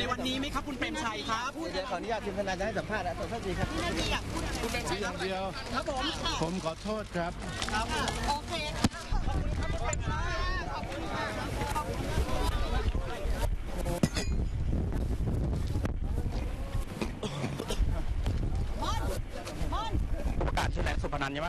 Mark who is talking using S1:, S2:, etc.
S1: ในวันนี้ไหมครับคุณเปรมชัยครับ
S2: เดี๋ยวขออนุญาตทีมทนายจะให้สัมภาษณ์แล้ขอโทษทีครับ
S1: คุณเปรมชัยครับ
S3: เดียว
S1: ครับผม
S3: ผมขอโทษครับ
S4: โอเคค่ะขอบคุณขอบคุณค่
S1: ประกาศชื่อแหลมสุพนันใช่ไหม